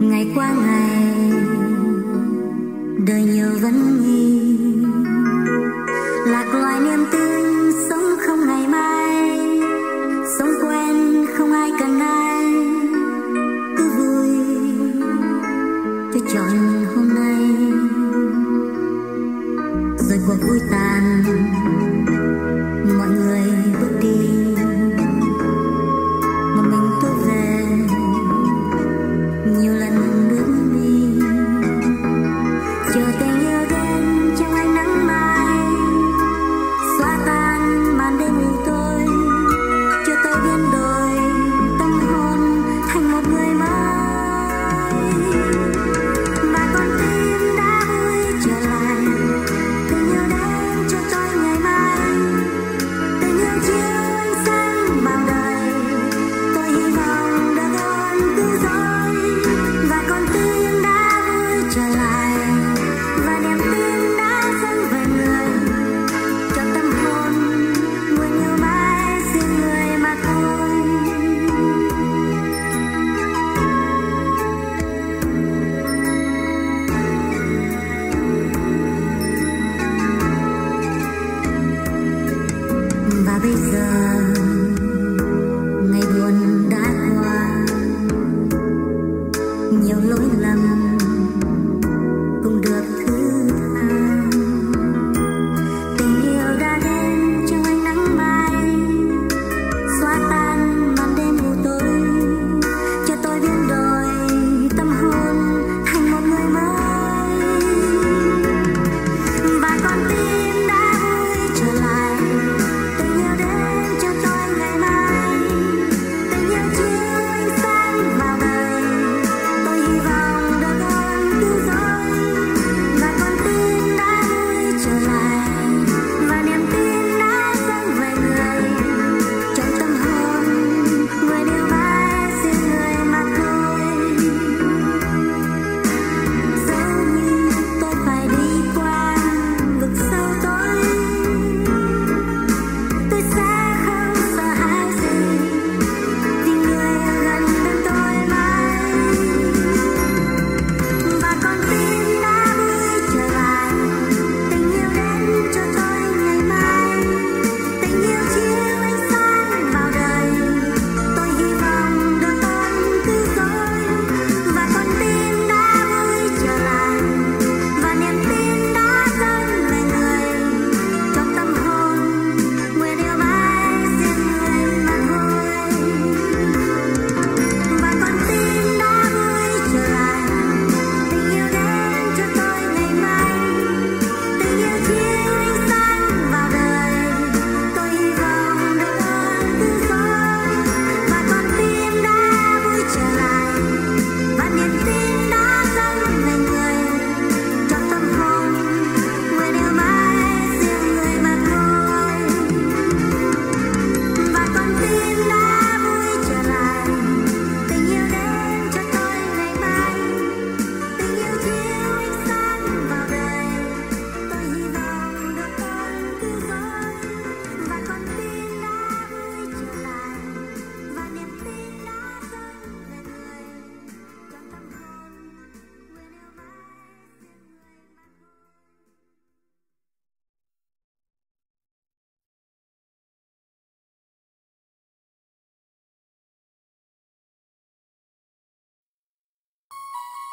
ngày qua ngày đời nhiều vấn nghi.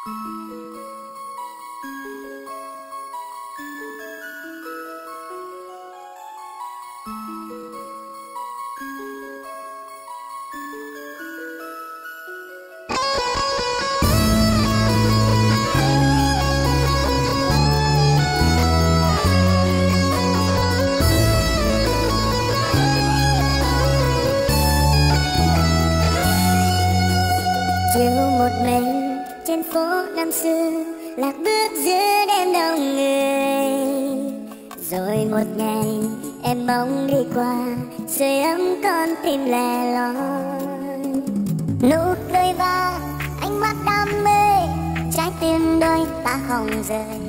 うん năm xưa, lạc bước giữa đêm đông người. Rồi một ngày, em bóng đi qua, sưởi ấm con tim lẻ loi. Nụ cười và ánh mắt đam mê, trái tim đôi ta hồng rời.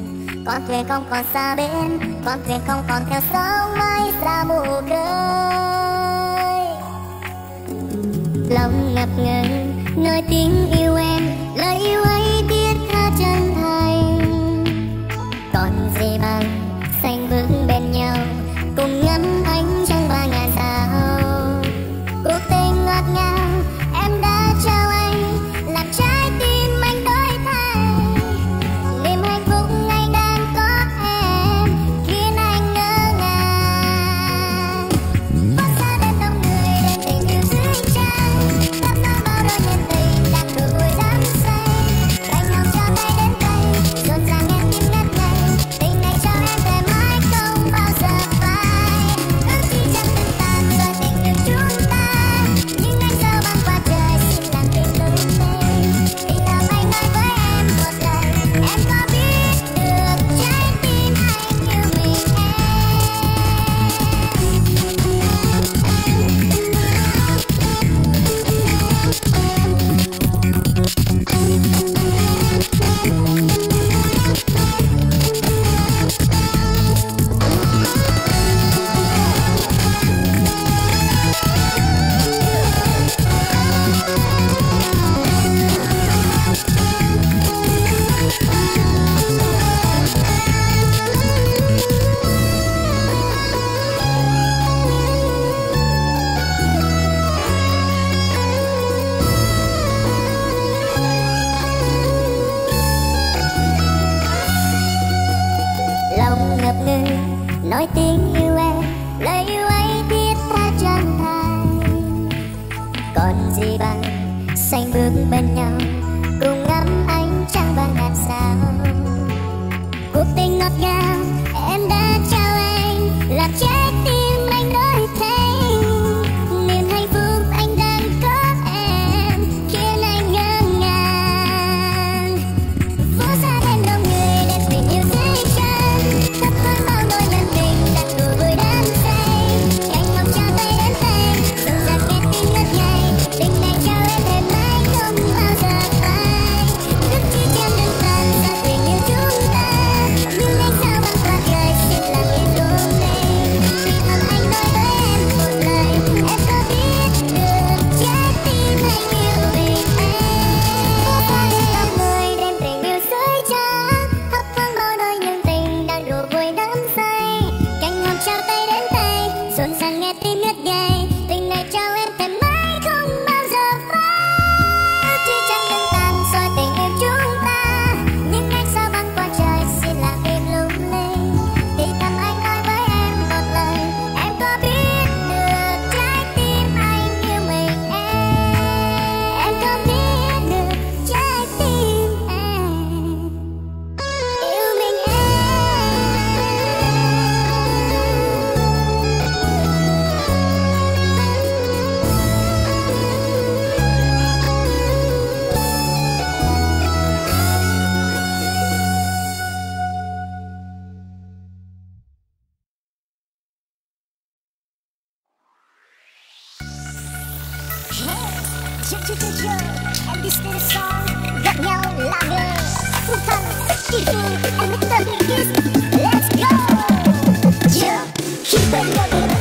Con thuyền không còn xa bên con thuyền không còn theo sóng mai xa mù khơi lòng ngập ngừng, nơi tiếng yêu em, lời yêu em lòng ngập ngừng. Nói tiếng yêu em, lời yêu ấy thiết tha chân thành còn gì bằng xanh bước bên nhau, cùng ngắm ánh trăng vàng ngàn sao. Cuộc tình ngọt ngào, em đã trao anh, là trái Thank you.